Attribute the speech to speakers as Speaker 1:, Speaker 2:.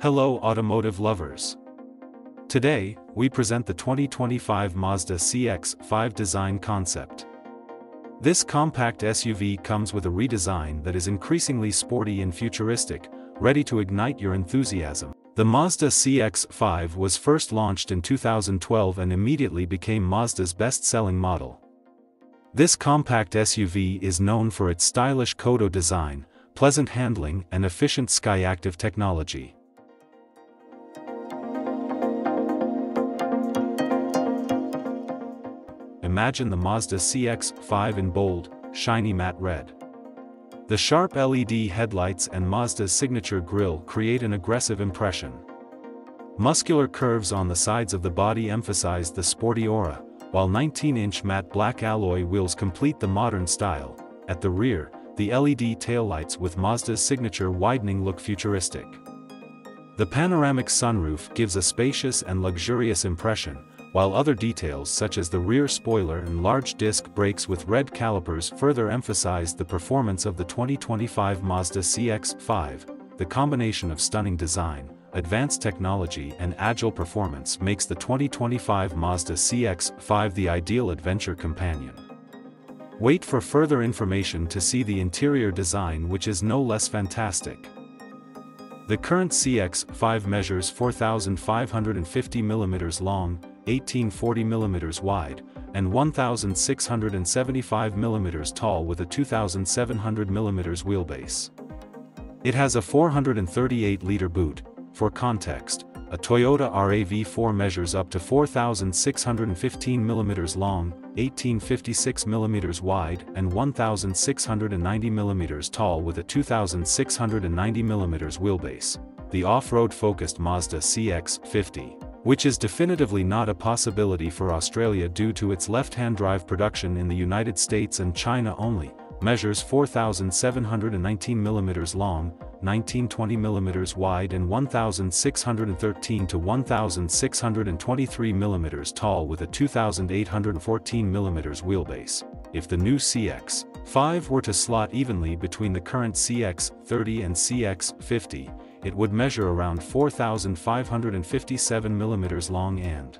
Speaker 1: Hello automotive lovers. Today, we present the 2025 Mazda CX-5 design concept. This compact SUV comes with a redesign that is increasingly sporty and futuristic, ready to ignite your enthusiasm. The Mazda CX-5 was first launched in 2012 and immediately became Mazda's best-selling model. This compact SUV is known for its stylish Kodo design, pleasant handling and efficient Skyactiv technology. Imagine the Mazda CX-5 in bold, shiny matte red. The sharp LED headlights and Mazda's signature grille create an aggressive impression. Muscular curves on the sides of the body emphasize the sporty aura, while 19-inch matte black alloy wheels complete the modern style. At the rear, the LED taillights with Mazda's signature widening look futuristic. The panoramic sunroof gives a spacious and luxurious impression, while other details such as the rear spoiler and large disc brakes with red calipers further emphasize the performance of the 2025 Mazda CX-5, the combination of stunning design, advanced technology and agile performance makes the 2025 Mazda CX-5 the ideal adventure companion. Wait for further information to see the interior design which is no less fantastic. The current CX-5 measures 4,550 mm long, 1840 mm wide, and 1675 mm tall with a 2700 mm wheelbase. It has a 438-liter boot, for context, a Toyota RAV4 measures up to 4,615 mm long, 1856 mm wide and 1,690 mm tall with a 2,690 mm wheelbase. The off-road focused Mazda CX-50 which is definitively not a possibility for Australia due to its left-hand drive production in the United States and China only, measures 4,719 mm long, 1920 mm wide and 1,613 to 1,623 mm tall with a 2,814 mm wheelbase. If the new CX-5 were to slot evenly between the current CX-30 and CX-50, it would measure around 4,557 mm long and